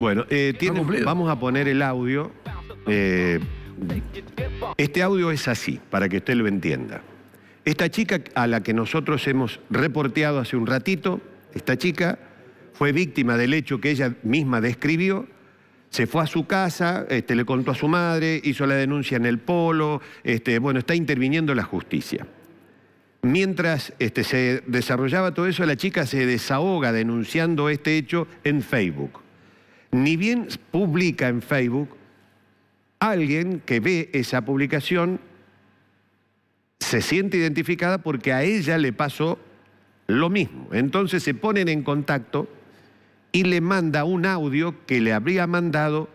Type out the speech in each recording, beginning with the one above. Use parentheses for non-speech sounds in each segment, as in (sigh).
Bueno, eh, tiene- vamos a poner el audio. Eh, este audio es así, para que usted lo entienda. Esta chica a la que nosotros hemos reporteado hace un ratito, esta chica fue víctima del hecho que ella misma describió, se fue a su casa, este, le contó a su madre, hizo la denuncia en el polo, este, bueno, está interviniendo la justicia. Mientras este, se desarrollaba todo eso, la chica se desahoga denunciando este hecho en Facebook. Ni bien publica en Facebook, alguien que ve esa publicación se siente identificada porque a ella le pasó lo mismo. Entonces se ponen en contacto y le manda un audio que le habría mandado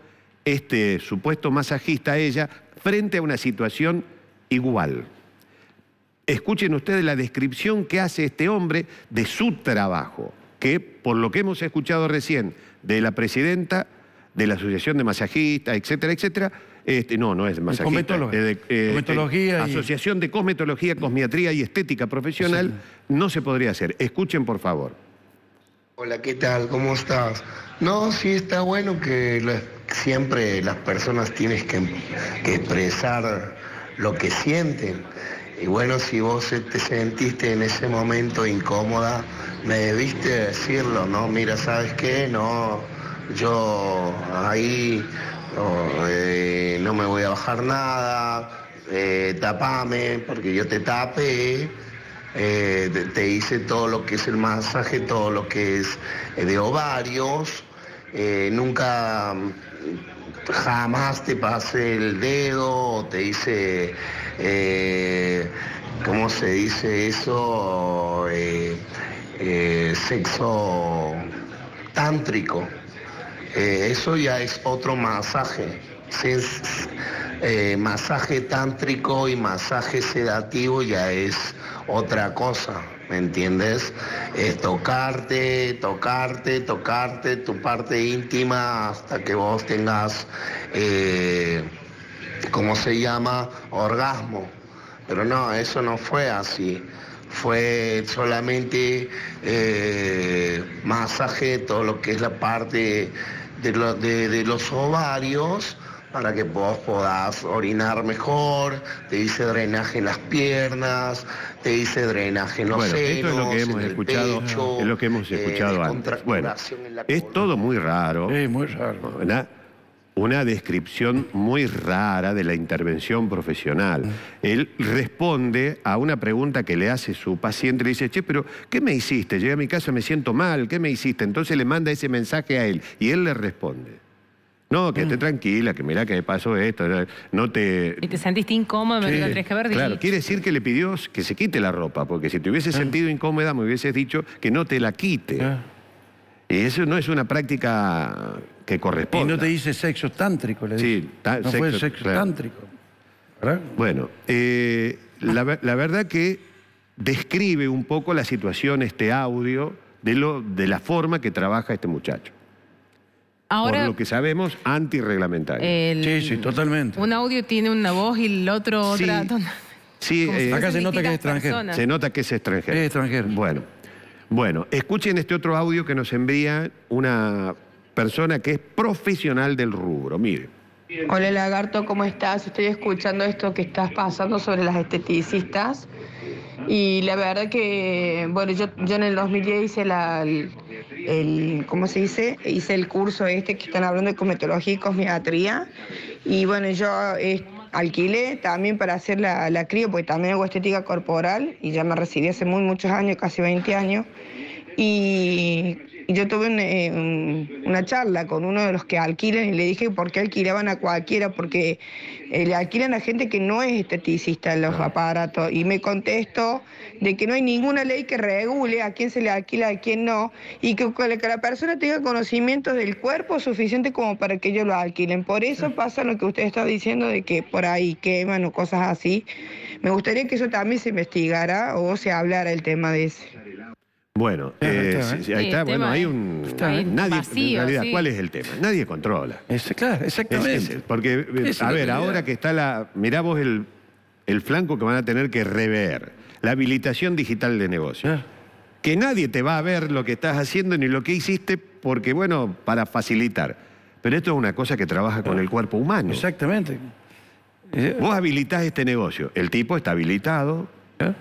este supuesto masajista a ella frente a una situación igual. Escuchen ustedes la descripción que hace este hombre de su trabajo, que por lo que hemos escuchado recién de la presidenta de la Asociación de Masajistas, etcétera, etcétera, este, no, no es masajista, eh, de- eh, eh, y- Asociación de Cosmetología, Cosmiatría y Estética Profesional, no se podría hacer. Escuchen, por favor. Hola, ¿qué tal? ¿Cómo estás? No, sí está bueno que la- siempre las personas tienes que, que expresar lo que sienten. Y bueno, si vos te sentiste en ese momento incómoda, me debiste decirlo, ¿no? Mira, ¿sabes qué? No, yo ahí no, eh, me voy a bajar nada, eh, tapame, porque yo te tapé. Eh, te, hice todo lo que es el masaje, todo lo que es de ovarios. Eh, nunca, jamás te pasé el dedo, o te hice, eh, ¿cómo se dice eso? Eh, sexo tántrico. Eso ya es otro masaje. Masaje tántrico y masaje sedativo ya es otra cosa, ¿me entiendes? Es tocarte, tocarte, tocarte tu parte íntima hasta que vos tengas, eh, ¿cómo se llama? Orgasmo. Pero no, eso no fue así. Fue solamente eh, masaje, todo lo que es la parte de los ovarios para que vos podás orinar mejor, te hice drenaje en las piernas, te hice drenaje en los Bueno, esto es lo que senos, hemos en el escuchado, pecho, es lo que hemos eh, escuchado antes. Bueno, es todo muy raro. Sí, muy raro. ¿verdad? Una descripción muy rara de la intervención profesional. Él responde a una pregunta que le hace su paciente, le dice, che, pero ¿qué me hiciste? Llegué a mi casa, me siento mal, ¿qué me hiciste? Entonces le manda ese mensaje a él y él le responde. No, que esté tranquila, que mira que me pasó esto, no te... Y te sentiste incómodo, me Sí, lo tenés que haber Claro, dicho. quiere decir que le pidió que se quite la ropa, porque si te hubiese sentido incómoda me hubieses dicho que no te la quite. Ah. Y eso no es una práctica que Y corresponde. no te dice sexo tántrico, le Sí, dije. ta- no fue sexo, sexo claro. tántrico. ¿verdad? Bueno, eh, la, la verdad que describe un poco la situación, este audio, de, lo, de la forma que trabaja este muchacho. Ahora, Por lo que sabemos, antirreglamentario. el- Sí, sí, totalmente. un audio tiene una voz y el otro Sí. otra. sí, eh, Acá se nota que es extranjero. personas. se nota que es extranjero. Es extranjero. Bueno, bueno, escuchen este otro audio que nos envía una persona que es profesional del rubro. Mire. Hola Lagarto, ¿cómo estás? Estoy escuchando esto que estás pasando sobre las esteticistas y la verdad que, bueno, yo, yo en el 2010 hice la, el, ¿cómo se dice? Hice el curso este que están hablando de cosmetología y cosmiatría y bueno, yo eh, alquilé también para hacer la, la crío porque también hago estética corporal y ya me recibí hace muy muchos años, casi 20 años y, y yo tuve un, eh, un- una charla con uno de los que alquilan y le dije por qué alquilaban a cualquiera, porque eh, le alquilan a gente que no es esteticista en los aparatos. Y me contestó de que no hay ninguna ley que regule a quién se le alquila, a quién no, y que, que la persona tenga conocimientos del cuerpo suficiente como para que ellos lo alquilen. Por eso pasa lo que usted está diciendo de que por ahí queman o cosas así. Me gustaría que eso también se investigara o se hablara el tema de ese. Bueno, Ahí eh, está, ¿eh? sí, ahí Sí, está. el Bueno, tema hay es- un... está nadie, vacío, en realidad, sí. ¿cuál es el tema? Nadie controla. Ese, claro, Es- exactamente. porque, eh, Esa es a la ver, realidad. ahora que está la... Mirá vos el, el flanco que van a tener que rever. La habilitación digital de negocio. Ah. Que nadie te va a ver lo que estás haciendo ni lo que hiciste porque, bueno, para facilitar. Pero esto es una cosa que trabaja con el cuerpo humano. Exactamente. Eh, Vos habilitás este negocio, el tipo está habilitado.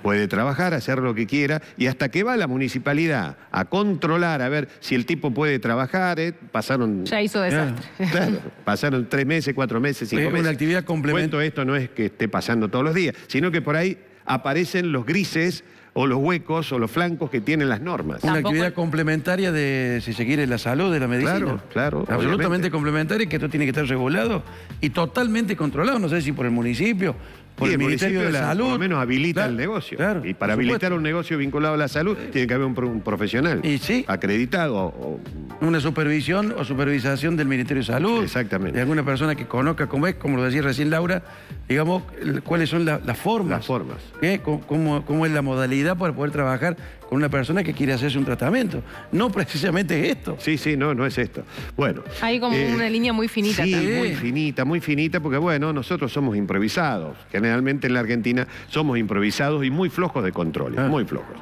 Puede trabajar, hacer lo que quiera, y hasta que va la municipalidad a controlar, a ver si el tipo puede trabajar, ¿eh? pasaron... Ya hizo desastre. (laughs) Claro, pasaron tres meses, cuatro meses, cinco Es una meses. actividad complementaria. Cuento esto no es que esté pasando todos los días, sino que por ahí aparecen los grises o los huecos o los flancos que tienen las normas. Una actividad complementaria de, si se quiere, la salud, de la medicina. Claro, claro, Absolutamente obviamente. complementaria, que esto tiene que estar regulado y totalmente controlado, no sé si por el municipio, por Sí, el, Ministerio de la- Salud. Por lo menos habilita Claro, el negocio. claro, y para habilitar supuesto. un negocio vinculado a la salud, tiene que haber un, pro- un profesional. Y sí. Acreditado. o- Una supervisión o supervisación del Ministerio de Salud. Exactamente. De alguna persona que conozca, como es, como lo decía recién Laura, digamos, cuáles son la- las formas. Las formas. ¿eh? Cómo, cómo- cómo es la modalidad para poder trabajar con una persona que quiere hacerse un tratamiento. No precisamente esto. Sí, sí, no, no es esto. Bueno. Hay como eh, una línea muy finita Sí, también. muy finita, muy finita, porque bueno, nosotros somos improvisados. Generalmente en la Argentina somos improvisados y muy flojos de controles, Ah. muy flojos.